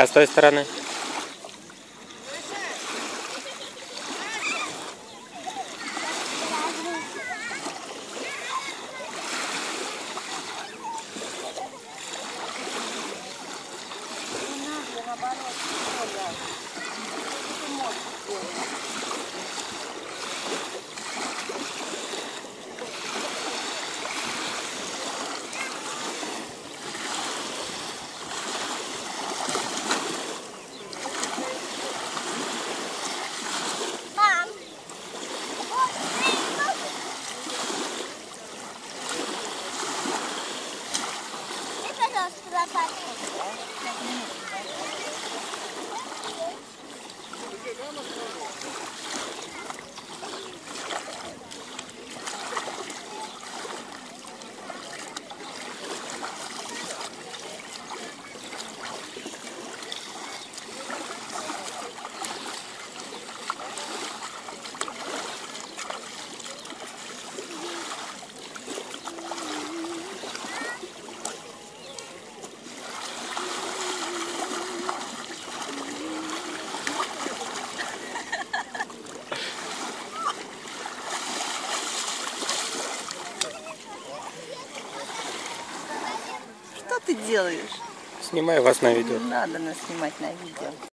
А с той стороны? Мам! 하시는것을같 이, ты делаешь? Снимаю вас на видео. Не надо нас снимать на видео.